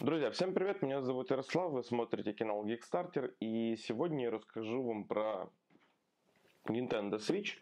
Друзья, всем привет, меня зовут Ярослав, вы смотрите канал Geekstarter, и сегодня я расскажу вам про Nintendo Switch.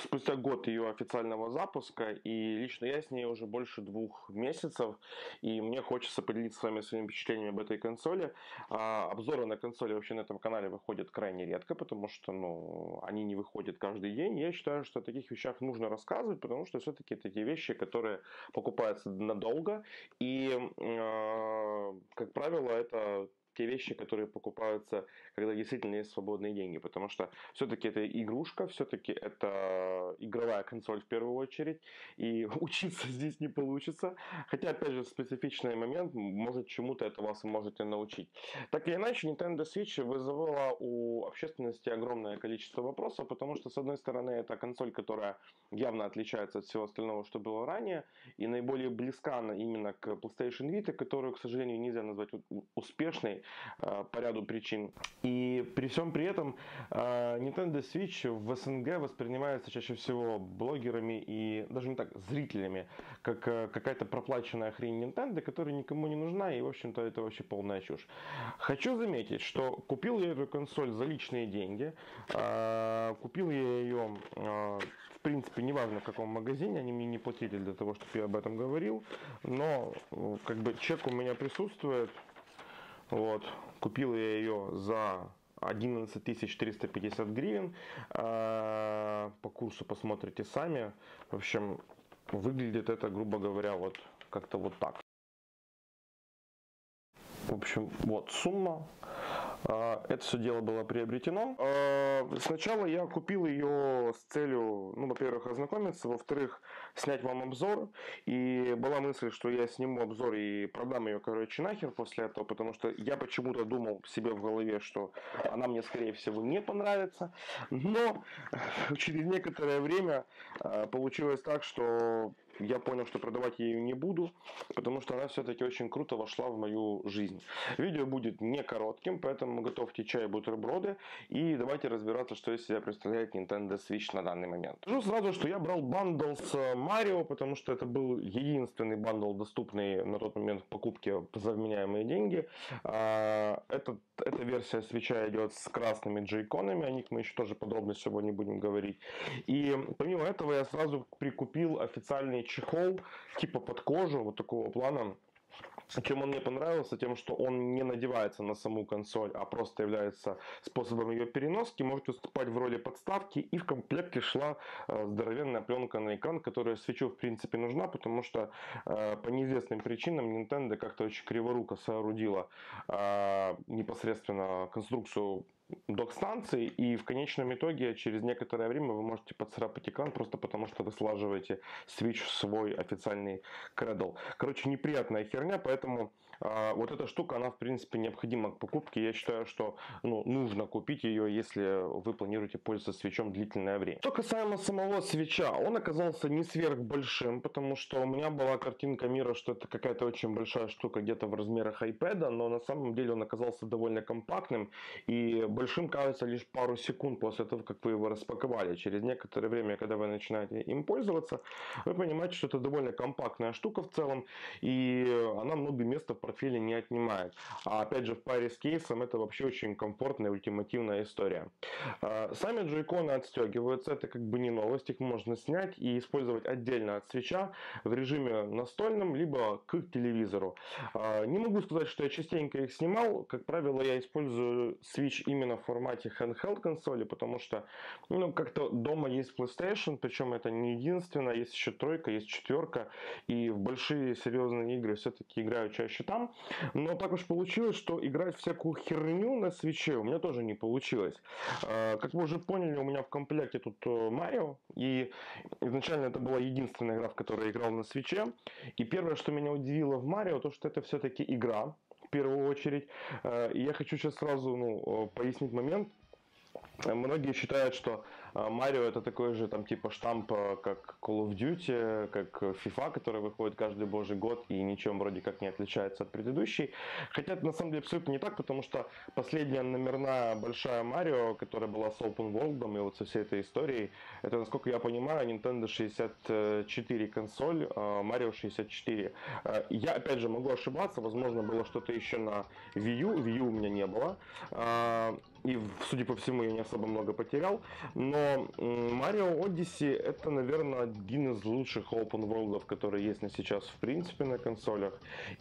Спустя год ее официального запуска, и лично я с ней уже больше двух месяцев, и мне хочется поделиться с вами своими впечатлениями об этой консоли. А, обзоры на консоли вообще на этом канале выходят крайне редко, потому что ну, они не выходят каждый день. Я считаю, что о таких вещах нужно рассказывать, потому что все-таки такие вещи, которые покупаются надолго, и, э, как правило, это те вещи, которые покупаются, когда действительно есть свободные деньги. Потому что все-таки это игрушка, все-таки это игровая консоль в первую очередь. И учиться здесь не получится. Хотя, опять же, специфичный момент, может чему-то это вас можете научить. Так или иначе, Nintendo Switch вызывала у общественности огромное количество вопросов, потому что, с одной стороны, это консоль, которая явно отличается от всего остального, что было ранее, и наиболее близка она именно к PlayStation Vita, которую, к сожалению, нельзя назвать успешной, по ряду причин. И при всем при этом э, Nintendo Switch в СНГ воспринимается чаще всего блогерами и даже не так, зрителями, как э, какая-то проплаченная хрень Nintendo, которая никому не нужна, и, в общем-то, это вообще полная чушь. Хочу заметить, что купил я эту консоль за личные деньги, купил я ее, в принципе, неважно в каком магазине, они мне не платили для того, чтобы я об этом говорил, но как бы чек у меня присутствует, вот. Купил я ее за 11 350 гривен. А, по курсу посмотрите сами. В общем, выглядит это, грубо говоря, вот как-то вот так. В общем, вот сумма. А, это все дело было приобретено. А, сначала я купил ее с целью, ну, во-первых, ознакомиться, во-вторых, снять вам обзор. И была мысль, что я сниму обзор и продам ее, короче, нахер после этого, потому что я почему-то думал себе в голове, что она мне, скорее всего, не понравится. Но через некоторое время а, получилось так, что я понял, что продавать я ее не буду, потому что она все-таки очень круто вошла в мою жизнь. Видео будет не коротким, поэтому готовьте чай и бутерброды. И давайте разбираться, что из себя представляет Nintendo Switch на данный момент. Скажу сразу, что я брал bundle с Марио, потому что это был единственный bundle, доступный на тот момент в покупке за вменяемые деньги. А, этот, эта версия Switch а идет с красными Joy-Con ами, о них мы еще тоже подробно сегодня будем говорить. И помимо этого я сразу прикупил официальный чехол типа под кожу, вот такого плана. Чем он мне понравился? Тем, что он не надевается на саму консоль, а просто является способом ее переноски, может выступать в роли подставки, и в комплекте шла э, здоровенная пленка на экран, которая свечу в принципе нужна, потому что э, по неизвестным причинам Nintendo как-то очень криворуко соорудила э, непосредственно конструкцию док-станции, и в конечном итоге через некоторое время вы можете поцарапать экран просто потому, что вы слаживаете Switch в свой официальный Cradle. Короче, неприятная херня, поэтому вот эта штука, она в принципе необходима к покупке. Я считаю, что ну, нужно купить ее, если вы планируете пользоваться свечом длительное время. Что касаемо самого свеча, он оказался не сверх большим, потому что у меня была картинка мира, что это какая-то очень большая штука где-то в размерах iPad, но на самом деле он оказался довольно компактным и большим кажется лишь пару секунд после того, как вы его распаковали. Через некоторое время, когда вы начинаете им пользоваться, вы понимаете, что это довольно компактная штука в целом, и она много места в портфеле не отнимает. А опять же, в паре с кейсом это вообще очень комфортная, ультимативная история. А, сами джойконы отстегиваются, это как бы не новость, их можно снять и использовать отдельно от свеча в режиме настольном, либо к телевизору. А, не могу сказать, что я частенько их снимал, как правило, я использую Switch именно в формате handheld консоли, потому что ну, как-то дома есть PlayStation, причем это не единственное, есть еще тройка, есть четверка, и в большие серьезные игры все-таки играю чаще там. Но так уж получилось, что играть всякую херню на свече у меня тоже не получилось. А, как вы уже поняли, у меня в комплекте тут э, Марио, и изначально это была единственная игра, в которой я играл на свече. И первое, что меня удивило в Марио, то что это все-таки игра, в первую очередь. Э, и я хочу сейчас сразу ну, э, пояснить момент. Многие считают, что а, Марио это такой же там типа штамп, а, как Call of Duty, как FIFA, который выходит каждый божий год и ничем вроде как не отличается от предыдущей. Хотя это на самом деле абсолютно не так, потому что последняя номерная большая Марио, которая была с Open World и вот со всей этой историей, это, насколько я понимаю, Nintendo 64 консоль, Mario 64. Я, опять же, могу ошибаться, возможно, было что-то еще на Wii U, Wii U у меня не было. И, судя по всему, я не особо много потерял. Но Mario Odyssey это, наверное, один из лучших open world, которые есть на сейчас в принципе на консолях.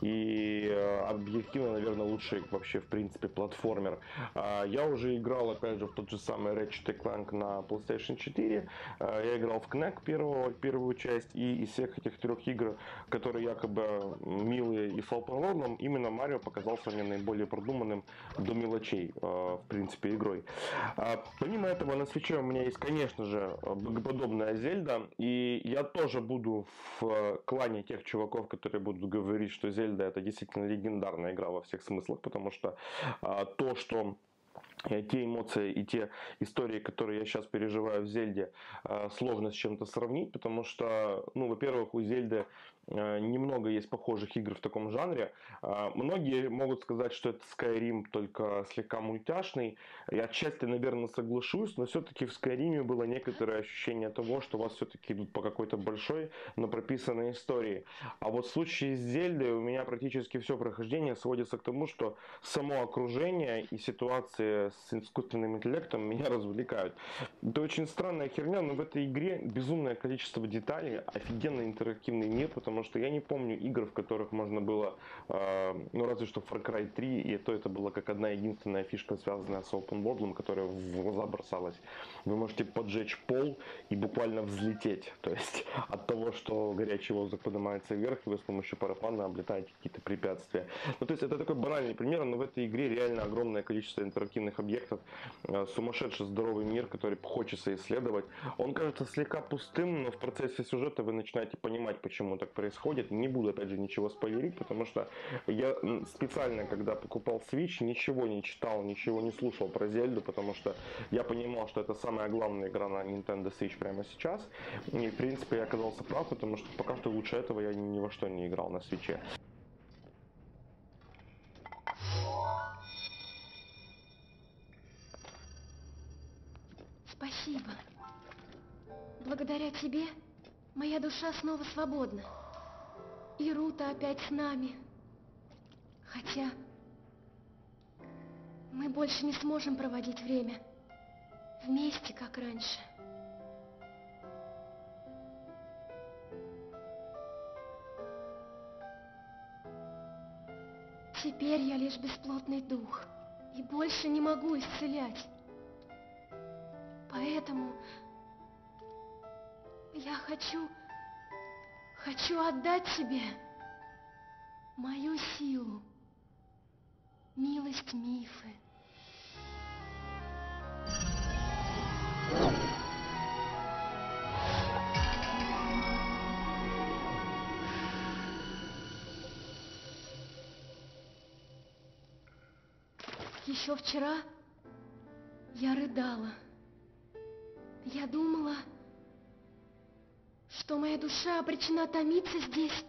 И э, объективно, наверное, лучший вообще в принципе платформер. А, я уже играл, опять же, в тот же самый Ratchet Clank на PlayStation 4. А, я играл в Knack первую, первую часть. И из всех этих трех игр, которые якобы милые и с open именно Марио показался мне наиболее продуманным до мелочей, э, в принципе, игрой. Помимо этого, на свече у меня есть, конечно же, богоподобная Зельда, и я тоже буду в э, клане тех чуваков, которые будут говорить, что Зельда это действительно легендарная игра во всех смыслах, потому что а, то, что э, те эмоции и те истории, которые я сейчас переживаю в Зельде, э, сложно с чем-то сравнить, потому что, ну, во-первых, у Зельды Э, немного есть похожих игр в таком жанре. Э, многие могут сказать, что это Skyrim, только слегка мультяшный. Я отчасти, наверное, соглашусь, но все-таки в Skyrim было некоторое ощущение того, что у вас все-таки идут по какой-то большой, но прописанной истории. А вот в случае с Зельдой у меня практически все прохождение сводится к тому, что само окружение и ситуации с искусственным интеллектом меня развлекают. Это очень странная херня, но в этой игре безумное количество деталей, офигенно интерактивный мир, потому потому что я не помню игр, в которых можно было, э, ну разве что Far Cry 3, и то это была как одна единственная фишка, связанная с open world, которая в глаза бросалась. Вы можете поджечь пол и буквально взлететь, то есть от того, что горячий воздух поднимается вверх, и вы с помощью параплана облетаете какие-то препятствия. Ну то есть это такой банальный пример, но в этой игре реально огромное количество интерактивных объектов, э, сумасшедший здоровый мир, который хочется исследовать. Он кажется слегка пустым, но в процессе сюжета вы начинаете понимать, почему так происходит происходит. Не буду, опять же, ничего спойлерить, потому что я специально, когда покупал Switch, ничего не читал, ничего не слушал про Зельду, потому что я понимал, что это самая главная игра на Nintendo Switch прямо сейчас. И, в принципе, я оказался прав, потому что пока что лучше этого я ни во что не играл на Switch. Спасибо. Благодаря тебе моя душа снова свободна. И Рута опять с нами. Хотя мы больше не сможем проводить время вместе, как раньше. Теперь я лишь бесплотный дух и больше не могу исцелять. Поэтому я хочу Хочу отдать тебе мою силу, милость мифы. Еще вчера я рыдала. Я думала, что моя душа обречена томиться здесь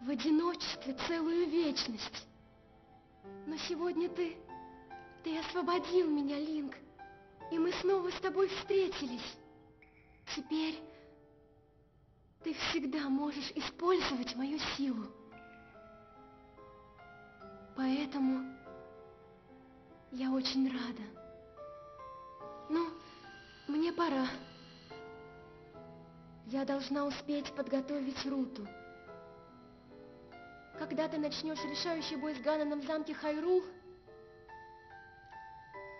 в одиночестве целую вечность. Но сегодня ты, ты освободил меня, Линк, и мы снова с тобой встретились. Теперь ты всегда можешь использовать мою силу. Поэтому я очень рада. Ну, мне пора. Я должна успеть подготовить Руту. Когда ты начнешь решающий бой с Гананом в замке Хайрул,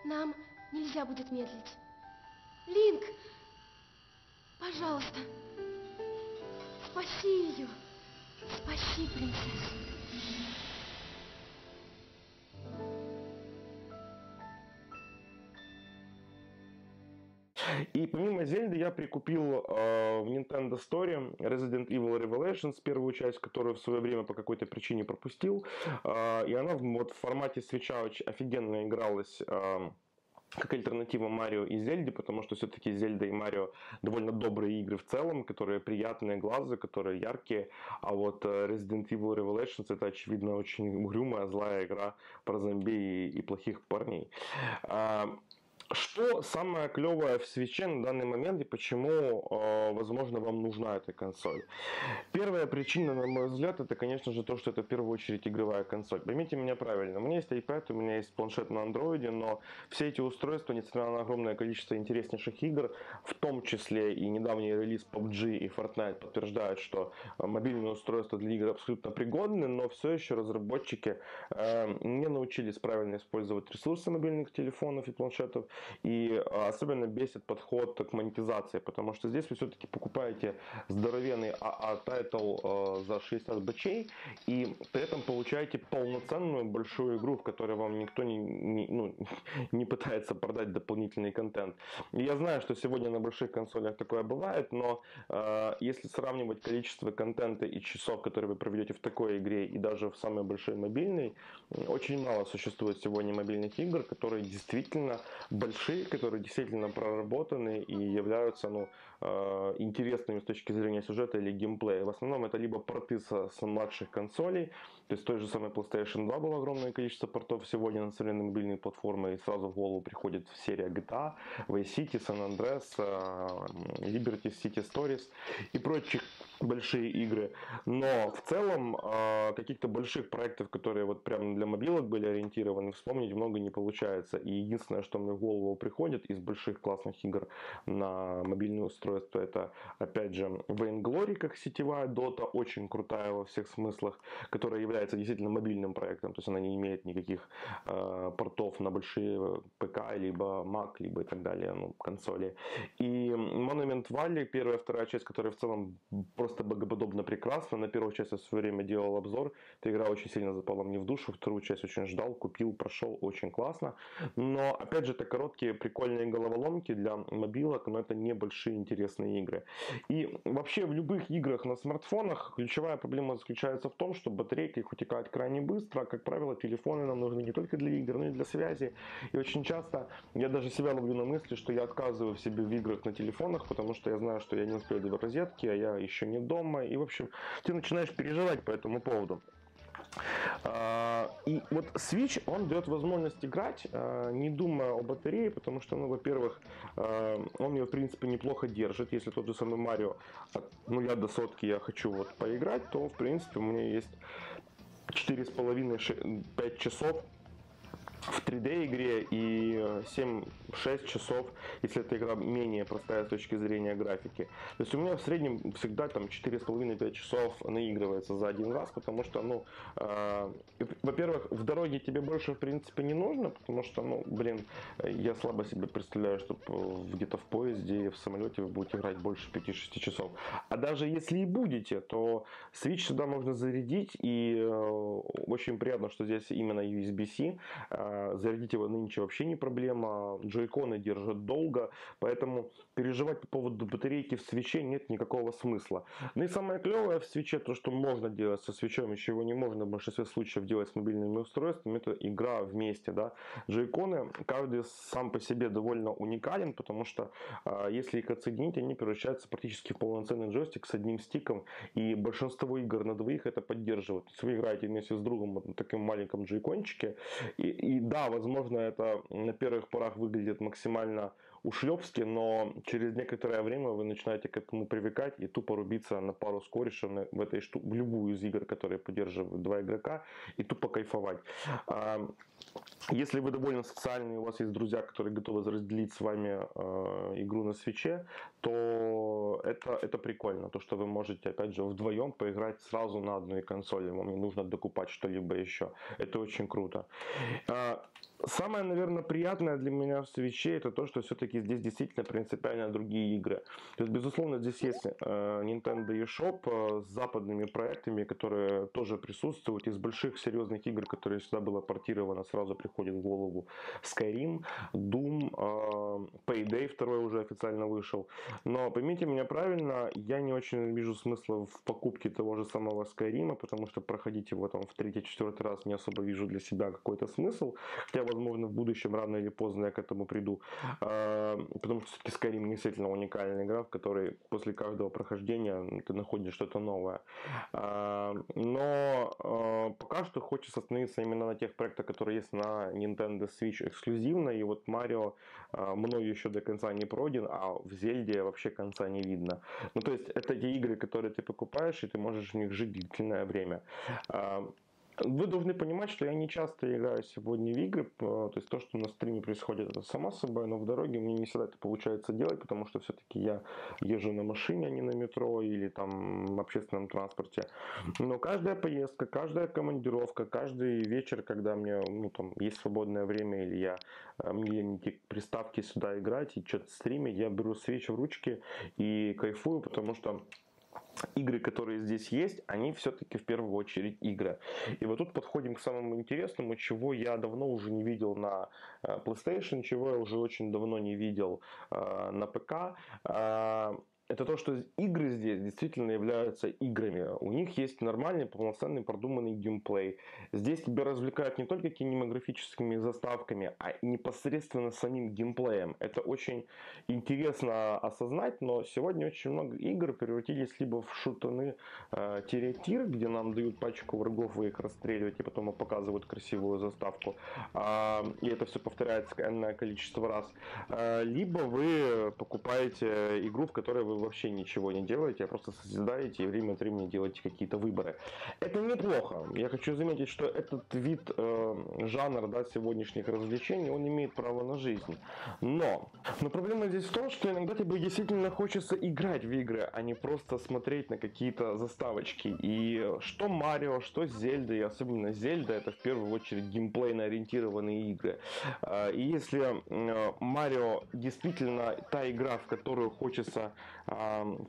нам нельзя будет медлить. Линк, пожалуйста, спаси ее. Спаси принцессу. И помимо Зельды я прикупил э, в Nintendo Store Resident Evil Revelations, первую часть, которую в свое время по какой-то причине пропустил. Э, и она вот в формате свеча очень офигенно игралась. Э, как альтернатива Марио и Зельде, потому что все-таки Зельда и Марио довольно добрые игры в целом, которые приятные глазу, которые яркие, а вот э, Resident Evil Revelations это, очевидно, очень угрюмая, злая игра про зомби и, и плохих парней. А, что самое клевое в свече на данный момент и почему, э, возможно, вам нужна эта консоль? Первая причина, на мой взгляд, это, конечно же, то, что это в первую очередь игровая консоль. Поймите меня правильно, у меня есть iPad, у меня есть планшет на андроиде, но все эти устройства, несмотря на огромное количество интереснейших игр, в том числе и недавний релиз PUBG и Fortnite подтверждают, что э, мобильные устройства для игр абсолютно пригодны, но все еще разработчики э, не научились правильно использовать ресурсы мобильных телефонов и планшетов, и особенно бесит подход к монетизации, потому что здесь вы все-таки покупаете здоровенный AAA title э, за 60 бачей, и при этом получаете полноценную большую игру, в которой вам никто не, не, ну, не пытается продать дополнительный контент. И я знаю, что сегодня на больших консолях такое бывает, но э, если сравнивать количество контента и часов, которые вы проведете в такой игре и даже в самой большой мобильной, очень мало существует сегодня мобильных игр, которые действительно большие, которые действительно проработаны и являются ну, интересными с точки зрения сюжета или геймплея. В основном это либо порты со, с младших консолей, то есть той же самой PlayStation 2 было огромное количество портов сегодня на современные мобильные платформы, и сразу в голову приходит серия GTA, Vice City, San Andreas, э, Liberty City Stories и прочих большие игры. Но в целом э, каких-то больших проектов, которые вот прямо для мобилок были ориентированы, вспомнить много не получается. И единственное, что мне в голову приходит из больших классных игр на мобильное устройство, это опять же Vainglory как сетевая дота, очень крутая во всех смыслах, которая является действительно мобильным проектом, то есть она не имеет никаких э, портов на большие ПК, либо Mac, либо и так далее, ну, консоли. И Monument Valley, первая, вторая часть, которая в целом просто богоподобно прекрасна. На первую часть я в свое время делал обзор, эта игра очень сильно запала мне в душу, вторую часть очень ждал, купил, прошел, очень классно. Но, опять же, это короткие прикольные головоломки для мобилок, но это небольшие интересные игры. И вообще в любых играх на смартфонах ключевая проблема заключается в том, что батарейка их утекает крайне быстро. Как правило, телефоны нам нужны не только для игр, но и для связи. И очень часто я даже себя ловлю на мысли, что я отказываю в себе в играх на телефонах, потому что я знаю, что я не успею до розетки, а я еще не дома. И, в общем, ты начинаешь переживать по этому поводу. А, и вот Switch, он дает возможность играть, а, не думая о батарее, потому что, ну, во-первых, а, он ее, в принципе, неплохо держит. Если тот же самый Марио от нуля до сотки я хочу вот поиграть, то, в принципе, у меня есть 4,5-5 часов в 3D игре и 7-6 э, часов, если эта игра менее простая с точки зрения графики. То есть у меня в среднем всегда там 4,5-5 часов наигрывается за один раз, потому что, ну, э, во-первых, в дороге тебе больше в принципе не нужно, потому что, ну, блин, я слабо себе представляю, что где-то в поезде в самолете вы будете играть больше 5-6 часов. А даже если и будете, то Switch сюда можно зарядить, и э, очень приятно, что здесь именно USB-C. Э, зарядить его нынче вообще не проблема. Джойконы держат долго, поэтому переживать по поводу батарейки в свече нет никакого смысла. Ну и самое клевое в свече, то что можно делать со свечом, и чего не можно в большинстве случаев делать с мобильными устройствами, это игра вместе. Да? Джойконы, каждый сам по себе довольно уникален, потому что а, если их отсоединить, они превращаются практически в полноценный джойстик с одним стиком, и большинство игр на двоих это поддерживают. То есть вы играете вместе с другом на таком маленьком джойкончике, и, и да, возможно, это на первых порах выглядит максимально ушлепски, но через некоторое время вы начинаете к этому привыкать и тупо рубиться на пару с в, этой шту... в любую из игр, которые поддерживают два игрока, и тупо кайфовать. Если вы довольно социальный, у вас есть друзья, которые готовы разделить с вами э, игру на свече, то это, это прикольно. То, что вы можете, опять же, вдвоем поиграть сразу на одной консоли. Вам не нужно докупать что-либо еще. Это очень круто. Э, Самое, наверное, приятное для меня в свече это то, что все-таки здесь действительно принципиально другие игры. То есть, безусловно, здесь есть э, Nintendo eShop э, с западными проектами, которые тоже присутствуют. Из больших серьезных игр, которые сюда было портировано, сразу приходит в голову Skyrim, Doom, э, Payday 2 уже официально вышел. Но поймите меня правильно, я не очень вижу смысла в покупке того же самого Skyrim, потому что проходить его там в третий-четвертый раз не особо вижу для себя какой-то смысл. Хотя возможно, в будущем, рано или поздно я к этому приду. А, потому что все-таки Skyrim действительно уникальная игра, в которой после каждого прохождения ты находишь что-то новое. А, но пока что хочется остановиться именно на тех проектах, которые есть на Nintendo Switch эксклюзивно. И вот Марио мною еще до конца не пройден, а в Зельде вообще конца не видно. Ну, то есть, это те игры, которые ты покупаешь, и ты можешь в них жить длительное время. Вы должны понимать, что я не часто играю сегодня в игры, то есть то, что на стриме происходит, это само собой, но в дороге мне не всегда это получается делать, потому что все-таки я езжу на машине, а не на метро или там в общественном транспорте. Но каждая поездка, каждая командировка, каждый вечер, когда мне ну, там, есть свободное время или я э, мне не приставки сюда играть и что-то стримить, я беру свечи в ручки и кайфую, потому что игры, которые здесь есть, они все-таки в первую очередь игры. И вот тут подходим к самому интересному, чего я давно уже не видел на э, PlayStation, чего я уже очень давно не видел э, на ПК. Э, это то, что игры здесь действительно являются играми. У них есть нормальный, полноценный, продуманный геймплей. Здесь тебя развлекают не только кинематографическими заставками, а непосредственно самим геймплеем. Это очень интересно осознать, но сегодня очень много игр превратились либо в шутаны э, тир, где нам дают пачку врагов, вы их расстреливаете, потом показывают красивую заставку. Э, и это все повторяется энное количество раз. Э, либо вы покупаете игру, в которой вы вообще ничего не делаете, а просто созидаете и время от времени делаете какие-то выборы. Это неплохо. Я хочу заметить, что этот вид, э, жанр да, сегодняшних развлечений, он имеет право на жизнь. Но, но проблема здесь в том, что иногда тебе действительно хочется играть в игры, а не просто смотреть на какие-то заставочки. И что Марио, что Зельда, и особенно Зельда, это в первую очередь геймплейно ориентированные игры. Э, и если э, Марио действительно та игра, в которую хочется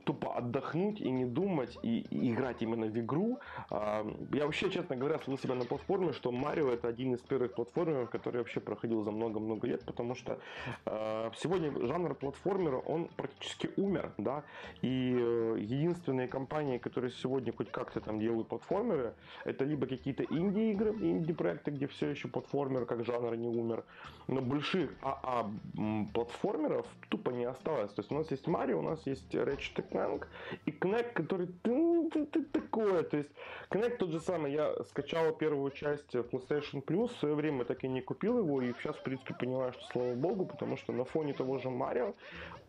тупо отдохнуть и не думать, и, и играть именно в игру. я вообще, честно говоря, словил себя на платформе, что Марио это один из первых платформеров, который вообще проходил за много-много лет, потому что э, сегодня жанр платформера, он практически умер, да, и э, единственные компании, которые сегодня хоть как-то там делают платформеры, это либо какие-то инди-игры, инди-проекты, где все еще платформер как жанр не умер, но больших АА платформеров тупо не осталось. То есть у нас есть Марио, у нас есть Ratchet Clank и Connect, который ты, ты, ты такое. То есть Connect тот же самый. Я скачал первую часть PlayStation Plus, в свое время так и не купил его, и сейчас, в принципе, понимаю, что слава богу, потому что на фоне того же Марио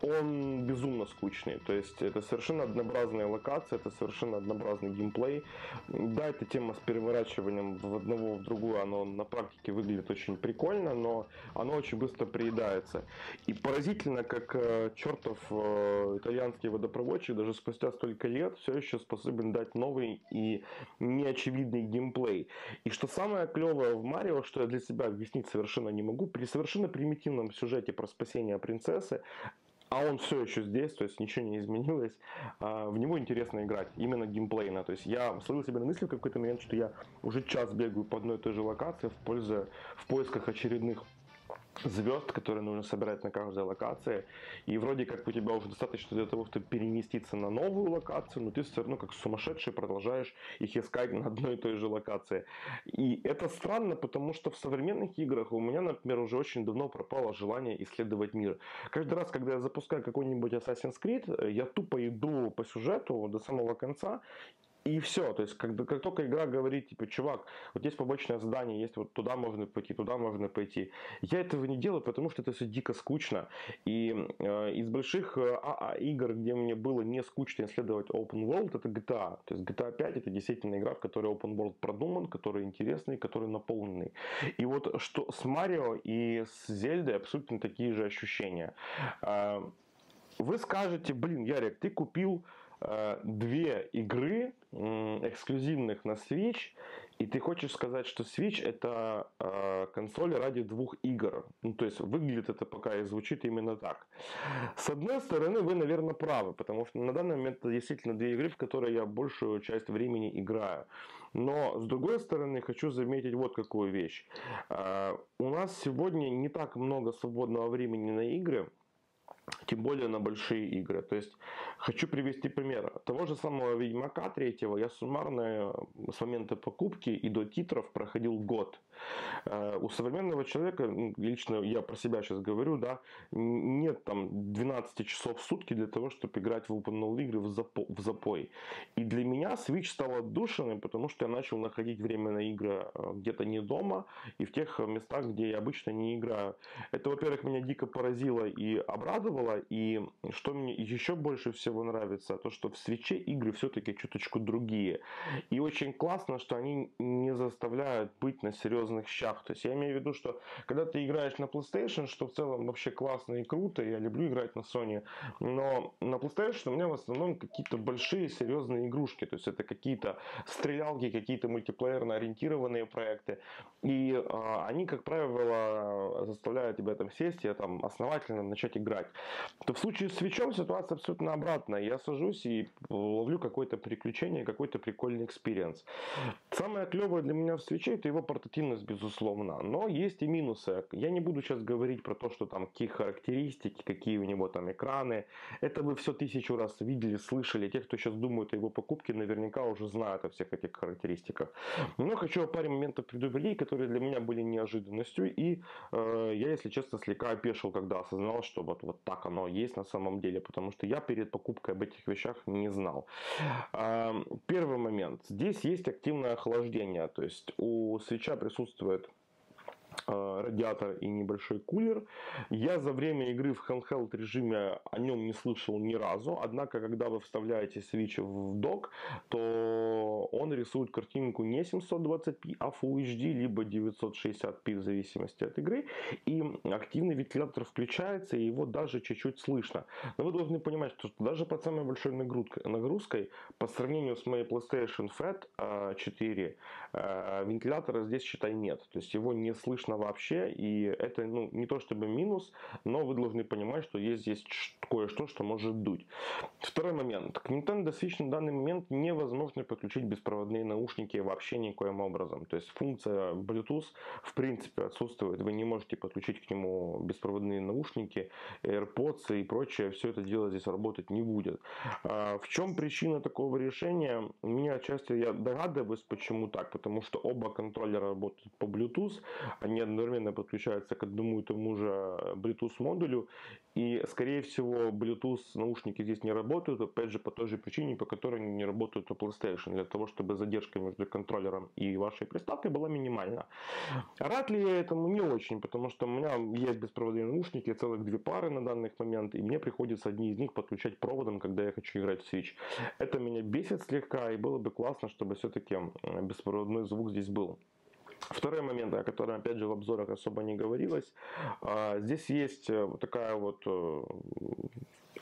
он безумно скучный. То есть это совершенно однообразная локация, это совершенно однообразный геймплей. Да, эта тема с переворачиванием в одного в другую, оно на практике выглядит очень прикольно, но оно очень быстро приедается. И поразительно, как э, чертов э, итальянский водопроводчик даже спустя столько лет все еще способен дать новый и неочевидный геймплей. И что самое клевое в Марио, что я для себя объяснить совершенно не могу, при совершенно примитивном сюжете про спасение принцессы, а он все еще здесь, то есть ничего не изменилось, а, в него интересно играть, именно геймплейно. То есть я словил себе на мысли в какой-то момент, что я уже час бегаю по одной и той же локации в, пользу, в поисках очередных звезд, которые нужно собирать на каждой локации. И вроде как у тебя уже достаточно для того, чтобы переместиться на новую локацию, но ты все равно как сумасшедший продолжаешь их искать на одной и той же локации. И это странно, потому что в современных играх у меня, например, уже очень давно пропало желание исследовать мир. Каждый раз, когда я запускаю какой-нибудь Assassin's Creed, я тупо иду по сюжету до самого конца и все, то есть как, как только игра говорит, типа, чувак, вот есть побочное задание, есть вот туда можно пойти, туда можно пойти. Я этого не делаю, потому что это все дико скучно. И э, из больших АА э, а игр, где мне было не скучно исследовать Open World, это GTA. То есть GTA 5 это действительно игра, в которой Open World продуман, который интересный, который наполненный. И вот что с Марио и с Зельдой абсолютно такие же ощущения. Э, вы скажете, блин, Ярик, ты купил две игры эксклюзивных на Switch, и ты хочешь сказать, что Switch это э, консоль ради двух игр. Ну, то есть выглядит это пока и звучит именно так. С одной стороны, вы, наверное, правы, потому что на данный момент это действительно две игры, в которые я большую часть времени играю. Но с другой стороны, хочу заметить вот какую вещь. Э, у нас сегодня не так много свободного времени на игры, тем более на большие игры. То есть Хочу привести пример. Того же самого Ведьмака третьего я суммарно с момента покупки и до титров проходил год. Э, у современного человека, лично я про себя сейчас говорю, да, нет там 12 часов в сутки для того, чтобы играть в open игры в, запо в запой. И для меня Switch стал отдушенным, потому что я начал находить время на игры э, где-то не дома и в тех местах, где я обычно не играю. Это, во-первых, меня дико поразило и обрадовало, и что мне еще больше всего нравится, то, что в свече игры все-таки чуточку другие. И очень классно, что они не заставляют быть на серьезных щах. То есть я имею в виду, что когда ты играешь на PlayStation, что в целом вообще классно и круто, я люблю играть на Sony, но на PlayStation у меня в основном какие-то большие серьезные игрушки. То есть это какие-то стрелялки, какие-то мультиплеерно ориентированные проекты. И э, они, как правило, заставляют тебя там сесть и там основательно начать играть. То в случае с Switch ом ситуация абсолютно обратная. Я сажусь и ловлю какое-то приключение, какой-то прикольный experience. Самое клевое для меня в Switch е это его портативность, безусловно. Но есть и минусы. Я не буду сейчас говорить про то, что там какие характеристики, какие у него там экраны. Это вы все тысячу раз видели, слышали. Те, кто сейчас думают о его покупке, наверняка уже знают о всех этих характеристиках. Но хочу о паре моментов предупредить, которые для меня были неожиданностью. И э, я, если честно, слегка опешил, когда осознал, что вот, вот так оно есть на самом деле. Потому что я перед покупкой об этих вещах не знал. Первый момент. Здесь есть активное охлаждение. То есть у свеча присутствует радиатор и небольшой кулер. Я за время игры в handheld режиме о нем не слышал ни разу, однако, когда вы вставляете Switch в док, то он рисует картинку не 720p, а Full HD, либо 960p в зависимости от игры, и активный вентилятор включается, и его даже чуть-чуть слышно. Но вы должны понимать, что даже под самой большой нагрузкой, по сравнению с моей PlayStation Fat 4, э, вентилятора здесь, считай, нет. То есть его не слышно слышно вообще, и это ну, не то чтобы минус, но вы должны понимать, что есть здесь кое-что, что может дуть. Второй момент. К Nintendo Switch на данный момент невозможно подключить беспроводные наушники вообще никоим образом. То есть функция Bluetooth в принципе отсутствует. Вы не можете подключить к нему беспроводные наушники, AirPods и прочее. Все это дело здесь работать не будет. А в чем причина такого решения? Меня отчасти я догадываюсь, почему так. Потому что оба контроллера работают по Bluetooth. Они одновременно подключаются к одному и тому же Bluetooth модулю. И, скорее всего, Bluetooth наушники здесь не работают, опять же, по той же причине, по которой они не работают на PlayStation, для того, чтобы задержка между контроллером и вашей приставкой была минимальна. Рад ли я этому? Не очень, потому что у меня есть беспроводные наушники, целых две пары на данный момент, и мне приходится одни из них подключать проводом, когда я хочу играть в Switch. Это меня бесит слегка, и было бы классно, чтобы все-таки беспроводной звук здесь был. Второй момент, о котором, опять же, в обзорах особо не говорилось. А, здесь есть э, такая вот э,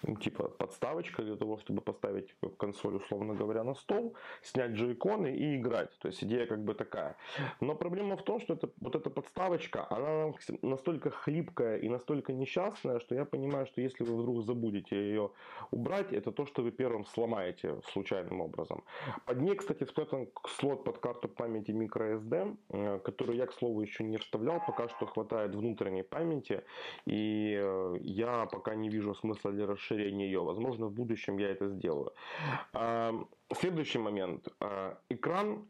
ну, типа подставочка для того, чтобы поставить консоль, условно говоря, на стол, снять джойконы и играть. То есть идея как бы такая. Но проблема в том, что это, вот эта подставочка, она настолько хлипкая и настолько несчастная, что я понимаю, что если вы вдруг забудете ее убрать, это то, что вы первым сломаете случайным образом. Под ней, кстати, спрятан слот под карту памяти microSD, э, который я, к слову, еще не вставлял, пока что хватает внутренней памяти, и э, я пока не вижу смысла для расширения расширение ее. Возможно, в будущем я это сделаю. Следующий момент. А, экран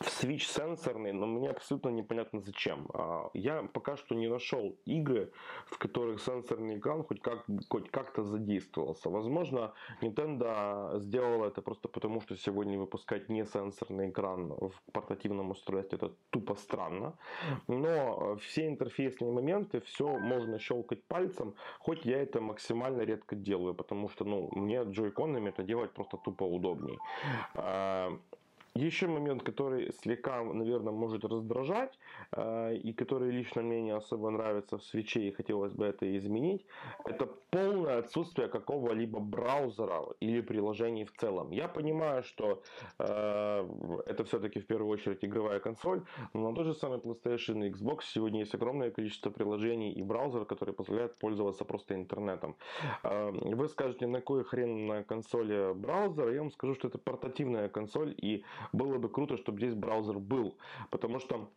Switch сенсорный, но мне абсолютно непонятно зачем. А, я пока что не нашел игры, в которых сенсорный экран хоть, как, хоть как-то задействовался. Возможно, Nintendo сделала это просто потому, что сегодня выпускать не сенсорный экран в портативном устройстве это тупо странно. Но все интерфейсные моменты, все можно щелкать пальцем, хоть я это максимально редко делаю, потому что ну, мне джойконами это делать просто тупо удобней. Еще момент, который слегка, наверное, может раздражать, э, и который лично мне не особо нравится в свече, и хотелось бы это изменить, это полное отсутствие какого-либо браузера или приложений в целом. Я понимаю, что э, это все-таки в первую очередь игровая консоль, но на той же самой PlayStation и Xbox сегодня есть огромное количество приложений и браузеров, которые позволяют пользоваться просто интернетом. Э, вы скажете, на какой хрен на консоли браузер? Я вам скажу, что это портативная консоль, и было бы круто, чтобы здесь браузер был, потому что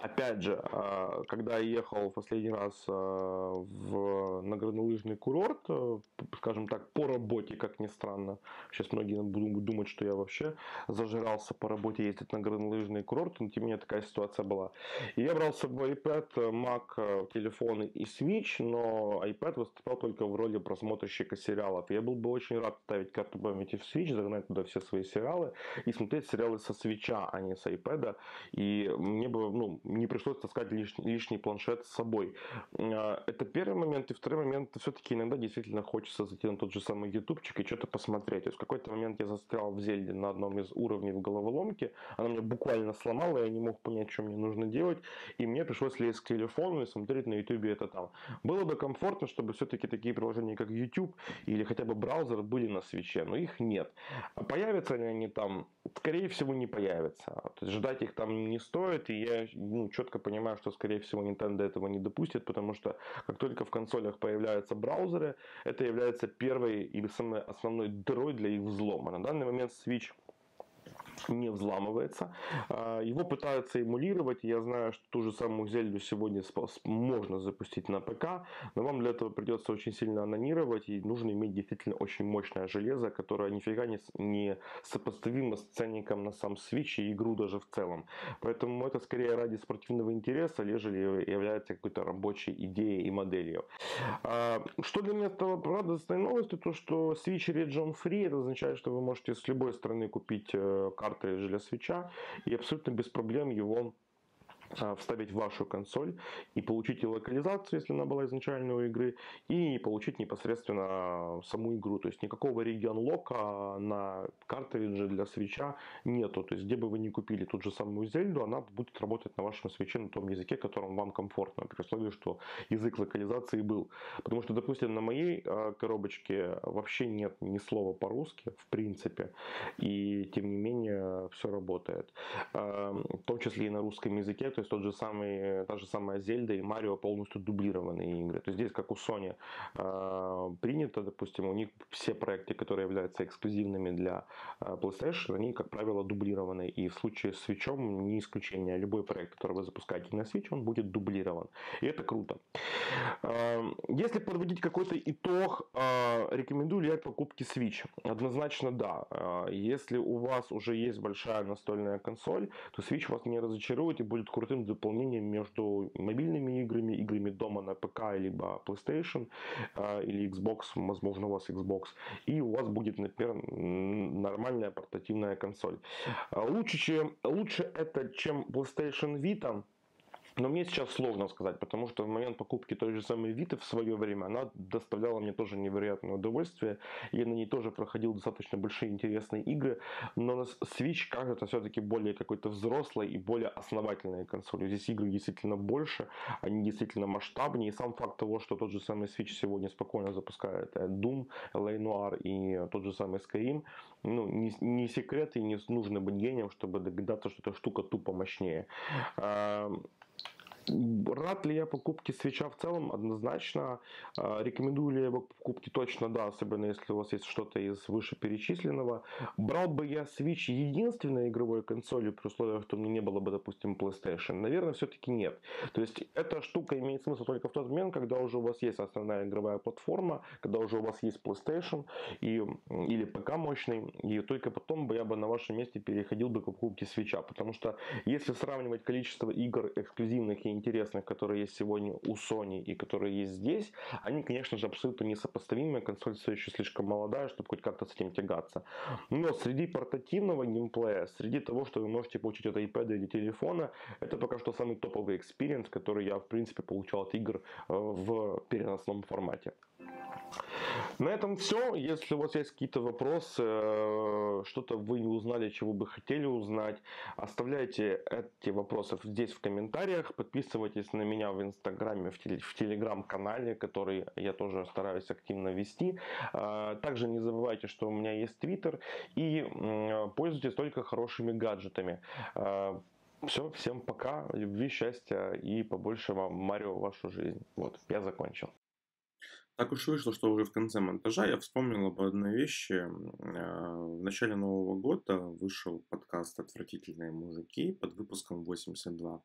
опять же, а, когда я ехал в последний раз а, в, на горнолыжный курорт, э, скажем так, по работе, как ни странно, сейчас многие будут думать, что я вообще зажирался по работе ездить на горнолыжный курорт, но тем не менее такая ситуация была. И я брал с собой iPad, Mac, э, телефон и Switch, но iPad выступал только в роли просмотрщика сериалов. Я был бы очень рад ставить карту памяти в Switch, загнать туда все свои сериалы и смотреть сериалы со свеча, а не с iPad. И мне бы ну, не пришлось таскать лишний, лишний планшет с собой. А, это первый момент. И второй момент, все-таки иногда действительно хочется зайти на тот же самый ютубчик и что-то посмотреть. То есть в какой-то момент я застрял в Зельде на одном из уровней в головоломке. Она меня буквально сломала, я не мог понять, что мне нужно делать. И мне пришлось лезть к телефону и смотреть на ютубе это там. Было бы комфортно, чтобы все-таки такие приложения, как YouTube или хотя бы браузер были на свече, но их нет. А появятся ли они там? Скорее всего, не появятся. Ждать их там не стоит, и я ну, четко понимаю, что, скорее всего, Nintendo этого не допустит, потому что как только в консолях появляются браузеры, это является первой или самой основной дырой для их взлома. На данный момент Switch не взламывается. А, его пытаются эмулировать. Я знаю, что ту же самую Зельду сегодня можно запустить на ПК, но вам для этого придется очень сильно анонировать, и нужно иметь действительно очень мощное железо, которое нифига не, не сопоставимо с ценником на сам Switch и игру даже в целом. Поэтому это скорее ради спортивного интереса, нежели является какой-то рабочей идеей и моделью. А, что для меня стало радостной новостью, то что Switch Region Free, это означает, что вы можете с любой страны купить э, картридж для свеча и абсолютно без проблем его вставить в вашу консоль и получить локализацию, если она была изначально у игры, и получить непосредственно саму игру. То есть никакого регион лока на картридже для свеча нету. То есть где бы вы ни купили ту же самую Зельду, она будет работать на вашем свече на том языке, которым вам комфортно, при условии, что язык локализации был. Потому что, допустим, на моей а, коробочке вообще нет ни слова по-русски, в принципе, и тем не менее все работает. А, в том числе и на русском языке, то есть тот же самый, та же самая Зельда и Марио полностью дублированные игры. То есть здесь, как у Sony э, принято, допустим, у них все проекты, которые являются эксклюзивными для э, PlayStation, они, как правило, дублированы. И в случае с Switch не исключение. Любой проект, который вы запускаете на Switch, он будет дублирован. И это круто. Э, если подводить какой-то итог, э, рекомендую ли я покупки Switch? Однозначно да. Э, если у вас уже есть большая настольная консоль, то Switch вас не разочарует и будет круто крутым дополнением между мобильными играми, играми дома на ПК, либо PlayStation а, или Xbox, возможно у вас Xbox, и у вас будет, например, нормальная портативная консоль. А лучше, чем, лучше это, чем PlayStation Vita, но мне сейчас сложно сказать, потому что в момент покупки той же самой Виты в свое время она доставляла мне тоже невероятное удовольствие. Я на ней тоже проходил достаточно большие интересные игры, но на Switch кажется все-таки более какой-то взрослой и более основательной консолью. Здесь игры действительно больше, они действительно масштабнее. И сам факт того, что тот же самый Switch сегодня спокойно запускает Doom, LA Noir и тот же самый Skyrim, ну, не, не секрет и не нужно быть гением, чтобы догадаться, что эта штука тупо мощнее. Рад ли я покупке свеча в целом? Однозначно. А, рекомендую ли я его покупки? Точно да, особенно если у вас есть что-то из вышеперечисленного. Брал бы я Switch единственной игровой консолью при условии, что у меня не было бы, допустим, PlayStation? Наверное, все-таки нет. То есть эта штука имеет смысл только в тот момент, когда уже у вас есть основная игровая платформа, когда уже у вас есть PlayStation и, или ПК мощный, и только потом бы я бы на вашем месте переходил бы к покупке свеча. Потому что если сравнивать количество игр эксклюзивных и интересных, которые есть сегодня у Sony и которые есть здесь, они, конечно же, абсолютно несопоставимы. Консоль все еще слишком молодая, чтобы хоть как-то с этим тягаться. Но среди портативного геймплея, среди того, что вы можете получить от iPad или телефона, это пока что самый топовый experience, который я, в принципе, получал от игр э, в переносном формате. На этом все. Если у вас есть какие-то вопросы, э, что-то вы не узнали, чего бы хотели узнать, оставляйте эти вопросы здесь в комментариях. Подписывайтесь на меня в Инстаграме, в, Телеграм-канале, который я тоже стараюсь активно вести. Э, также не забывайте, что у меня есть Твиттер. И пользуйтесь только хорошими гаджетами. Э, все, всем пока, любви, счастья и побольше вам Марио в вашу жизнь. Вот, я закончил. Так уж вышло, что уже в конце монтажа я вспомнил об одной вещи. А, в начале Нового года вышел подкаст «Отвратительные мужики» под выпуском 82.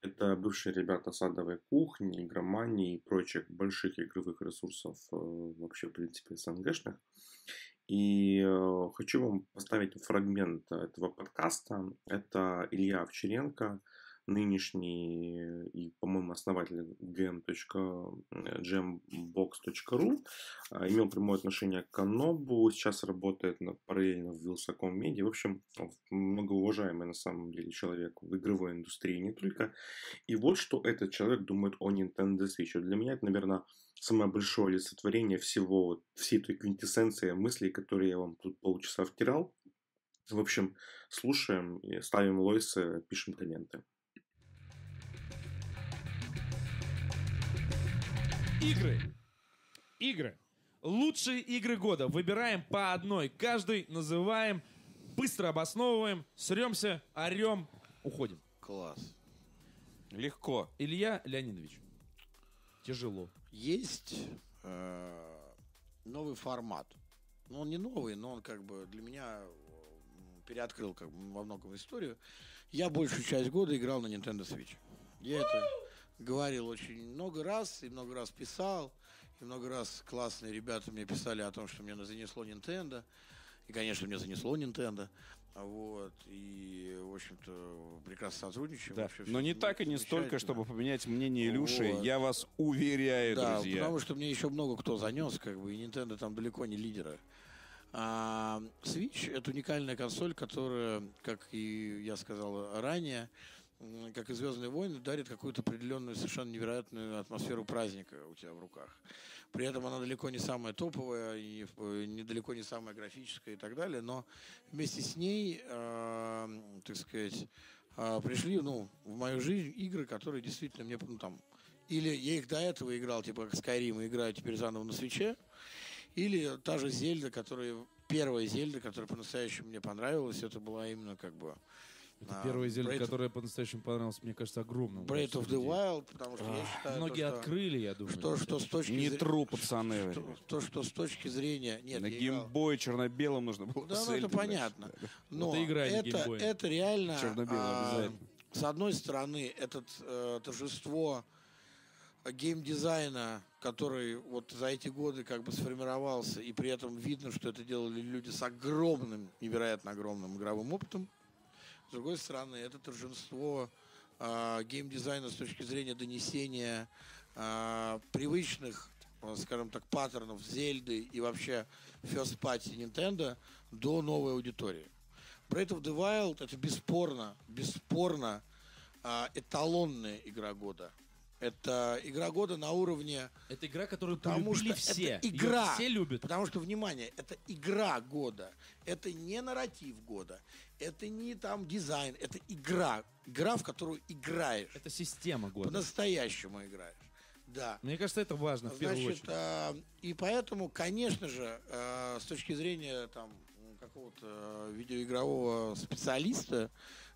Это бывшие ребята садовой кухни, игромании и прочих больших игровых ресурсов э, вообще, в принципе, СНГшных. И э, хочу вам поставить фрагмент этого подкаста. Это Илья Овчаренко, нынешний и, по-моему, основатель gm.gembox.ru, а, имел прямое отношение к Канобу, сейчас работает на, параллельно в Вилсаком Медиа. В общем, многоуважаемый на самом деле человек в игровой индустрии не только. И вот что этот человек думает о Nintendo Switch. Для меня это, наверное, самое большое олицетворение всего, всей той квинтэссенции мыслей, которые я вам тут полчаса втирал. В общем, слушаем, ставим лойсы, пишем комменты. Игры. Игры. Лучшие игры года. Выбираем по одной. Каждый называем, быстро обосновываем, сремся, орем, уходим. Класс. Легко. Илья Леонидович. Тяжело. Есть э, новый формат. Ну, он не новый, но он как бы для меня переоткрыл как бы во многом историю. Я большую часть года играл на Nintendo Switch. Я это говорил очень много раз, и много раз писал, и много раз классные ребята мне писали о том, что мне занесло Nintendo. И, конечно, мне занесло Nintendo. Вот, и, в общем-то, прекрасно сотрудничаем. Да. Вообще, Но не так и не столько, чтобы поменять мнение Илюши, вот. я вас уверяю, да, друзья. потому что мне еще много кто занес, как бы, и Nintendo там далеко не лидеры. А Switch — это уникальная консоль, которая, как и я сказал ранее, как и «Звездные войны», дарит какую-то определенную совершенно невероятную атмосферу праздника у тебя в руках. При этом она далеко не самая топовая, и недалеко не самая графическая и так далее, но вместе с ней, э, так сказать, э, пришли ну, в мою жизнь игры, которые действительно мне, ну, там, или я их до этого играл, типа как Skyrim, и играю теперь заново на свече, или та же Зельда, которая первая Зельда, которая по-настоящему мне понравилась, это была именно как бы это а, первая Зельда, которая по-настоящему понравилась, мне кажется, огромным. Breath of the Wild, потому что я считаю... Многие то, открыли, я думаю. Что, что с точки Не зрения... тру, пацаны. Что, то, что с точки зрения... Нет, На геймбое черно-белом нужно было Да, ну это понятно. Но это, игра, это, это реально... Черно-белое а, обязательно. С одной стороны, это э, торжество геймдизайна, который вот за эти годы как бы сформировался, и при этом видно, что это делали люди с огромным, невероятно огромным игровым опытом, с другой стороны, это торжество э, геймдизайна с точки зрения донесения э, привычных, скажем так, паттернов Зельды и вообще First Party Nintendo до новой аудитории. Breath of the Wild это бесспорно, бесспорно э, эталонная игра года. Это игра года на уровне... Это игра, которую потому полюбили что все. Это игра. Ее все любят. Потому что, внимание, это игра года. Это не нарратив года. Это не там дизайн. Это игра. Игра, в которую играешь. Это система года. По-настоящему играешь. Да. Мне кажется, это важно в первую Значит, очередь. Э, и поэтому, конечно же, э, с точки зрения там какого-то э, видеоигрового специалиста,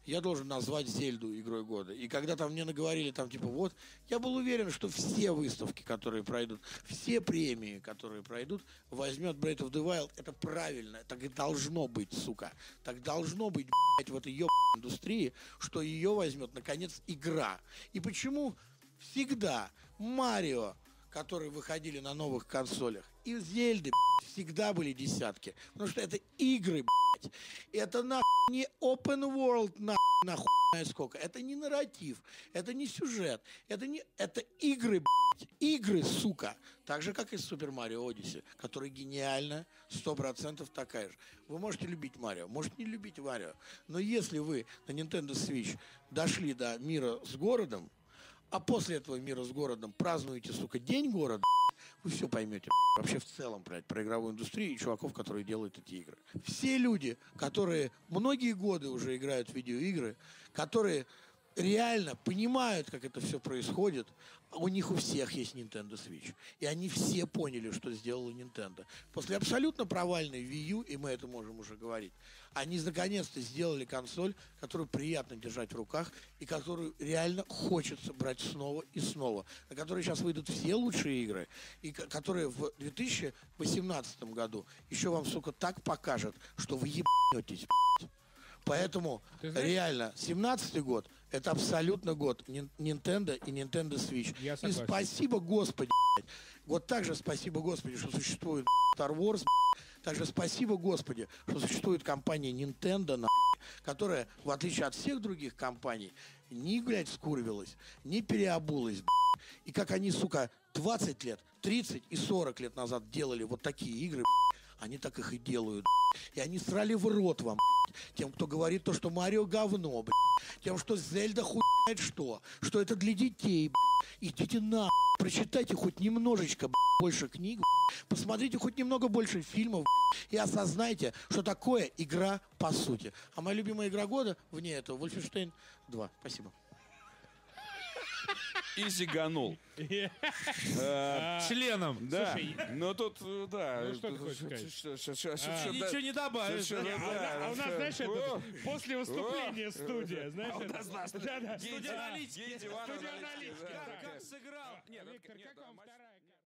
я должен назвать Зельду игрой года. И когда там мне наговорили, там типа вот, я был уверен, что все выставки, которые пройдут, все премии, которые пройдут, возьмет Breath of the Wild. Это правильно, так и должно быть, сука. Так должно быть, блядь, в этой ебаной индустрии, что ее возьмет, наконец, игра. И почему всегда Марио, которые выходили на новых консолях, и Зельды, блядь, всегда были десятки. Потому что это игры, блядь. Это нахуй не open world, нахуй, нахуй сколько. Это не нарратив, это не сюжет, это не... Это игры, блядь. Игры, сука. Так же, как и Супер Марио Одиссе, который гениально, сто процентов такая же. Вы можете любить Марио, можете не любить Марио. Но если вы на Nintendo Switch дошли до мира с городом, а после этого мира с городом празднуете, сука, день города, вы все поймете. Вообще в целом, блядь, про игровую индустрию и чуваков, которые делают эти игры. Все люди, которые многие годы уже играют в видеоигры, которые реально понимают, как это все происходит, у них у всех есть Nintendo Switch. И они все поняли, что сделала Nintendo. После абсолютно провальной Wii U, и мы это можем уже говорить, они наконец-то сделали консоль, которую приятно держать в руках, и которую реально хочется брать снова и снова. На которой сейчас выйдут все лучшие игры, и которые в 2018 году еще вам, сука, так покажет, что вы ебнетесь, Поэтому реально, 17-й год – это абсолютно год Nintendo и Nintendo Switch. Я и спасибо Господи, блядь. Вот также спасибо Господи, что существует Star Wars, также спасибо Господи, что существует компания Nintendo, на которая, в отличие от всех других компаний, не, блядь, скурвилась, не переобулась, блядь. И как они, сука, 20 лет, 30 и 40 лет назад делали вот такие игры, блядь, они так их и делают. И они срали в рот вам, тем, кто говорит то, что Марио говно. Тем, что Зельда хуй что, что это для детей. Идите на, прочитайте хоть немножечко, больше книг, посмотрите хоть немного больше фильмов, и осознайте, что такое игра по сути. А моя любимая игра года вне этого Wolfenstein 2. Спасибо. И зиганул. Членом. Да. Ну тут, да. Ну что ты хочешь сказать? А, Ничего не добавишь. А у нас, знаешь, после выступления студия, знаешь, у нас, да, Да, Студия аналитики. Студия аналитики, как сыграл. Нет, Виктор, как вам вторая